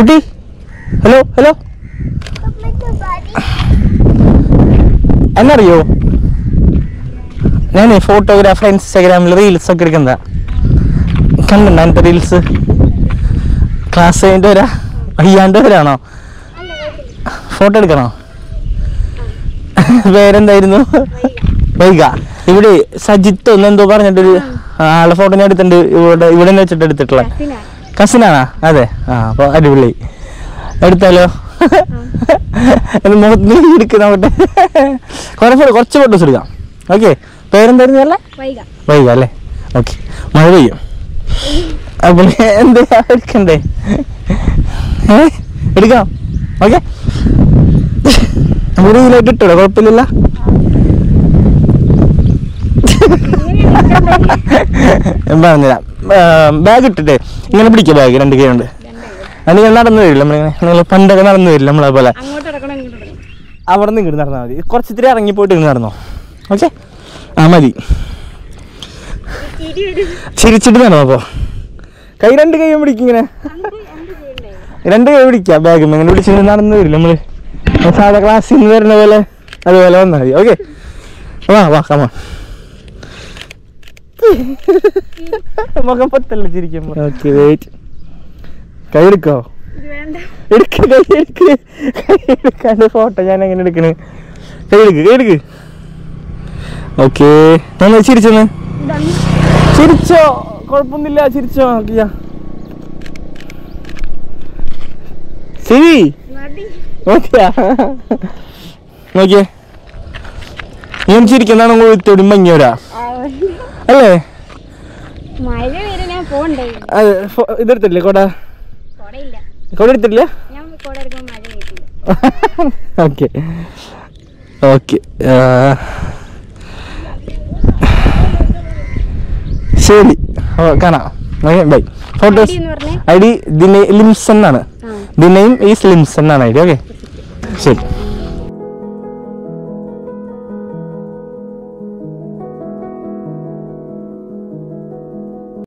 കുട്ടി hello hello എന്നറിയോ? ഞാനേ ഫോട്ടോഗ്രാഫർ ഇൻസ്റ്റാഗ്രാമിൽ റീൽസ് ഒക്കെ എടുക്കുന്നതാ. കണ്ടോ എന്റെ റീൽസ് ക്ലാസ് കഴിഞ്ഞിട്ട് വരാ. അയ്യാണ്ട് വരാണോ? ഫോട്ടോ എടുക്കണോ? പേരെന്തായിരുന്നു? വൈക ഇവിടെ സജിത്ത് ഒന്ന് എന്തോ പറഞ്ഞിട്ടൊരു ആളെ ഫോട്ടോ ഞാൻ എടുത്തിട്ടുണ്ട്. ഇവിടെ ഇവിടെ വെച്ചിട്ട് എടുത്തിട്ടുള്ള കസിനാണാ? അതെ. ആ അപ്പൊ അടിപൊളി. എടുത്താലോ? മുഖത്ത് നീ പോട്ടെ കുറെ ഫോട്ടോ കുറച്ച് ഫോട്ടോസ് എടുക്കാം. ഓക്കെ പേരെന്തായിരുന്നു അല്ലേ വൈക അല്ലേ? ഓക്കെ മഴ പെയ്യും. അപ്പോൾ എന്ത് എടുക്കണ്ടേ? എടുക്കാം. ഓക്കെ റീലായിട്ട് ഇട്ടോ കുഴപ്പമില്ല ഞാൻ പറഞ്ഞുതരാം. ബാഗ് ഇട്ടിട്ടേ ഇങ്ങനെ പിടിക്കുക ബാഗ് രണ്ട് കൈ കൊണ്ട്. അല്ലെങ്കിൽ നടന്നു വരില്ല നമ്മളിങ്ങനെ നിങ്ങൾ പണ്ടൊക്കെ നടന്നു വരില്ല നമ്മളെ പോലെ? അവിടെ നിന്ന് ഇങ്ങോട്ട് നടന്നാൽ മതി. കുറച്ച് ഇത്തിരി ഇറങ്ങി പോയിട്ട് ഇങ്ങ് നടന്നോ. ഓക്കെ? ആ മതി. ചിരിച്ചിട്ട് നടന്നോ അപ്പോൾ കൈ രണ്ട് കൈ പിടിക്കും ഇങ്ങനെ. രണ്ട് കൈ പിടിക്കുക ബാഗ് ഇങ്ങനെ പിടിച്ചിട്ട് നടന്നു വരില്ല നമ്മൾ? സാധാ ക്ലാസ്സിൽ നിന്ന് വരുന്ന പോലെ? അതുപോലെ വന്നാൽ മതി. ഓക്കെ? വാ വാ കമാ മുഖം പത്തല്ല ചിരിക്കുമ്പോ ഓക്കെ വെയിറ്റ് കൈ ഇത് വേണ്ട. എടുക്ക് കൈ എടുക്ക് ഫോട്ടോ ഞാൻ എങ്ങനെ എടുക്കണ്? കൈയെടുക്ക് കൈയെടുക്ക്. ഓക്കേ നന്നായി ചിരിച്ചെന്ന്. ചിരിച്ചോ? കുഴപ്പമൊന്നുമില്ല ചിരിച്ചോ? നോക്കിയാ ശരി. നോക്കിയാ നോക്കിയേ. ഞാൻ ചിരിക്കുന്നതാണ് ഒരു മങ്ങിയവരാ ആ, അല്ലേ? ഇതെടുത്തില്ലേ കൊട? കൊട എടുത്തില്ല ഓക്കെ. ഓക്കെ. ശരി. കാണാം. ബൈ. ഫോട്ടോസ്? ഐ ഡി ലിംസൺ ആ. ദി നെയിം ഈസ് ലിംസൺ എന്നാണ് ഐ ഡി. ഓക്കെ. ശരി.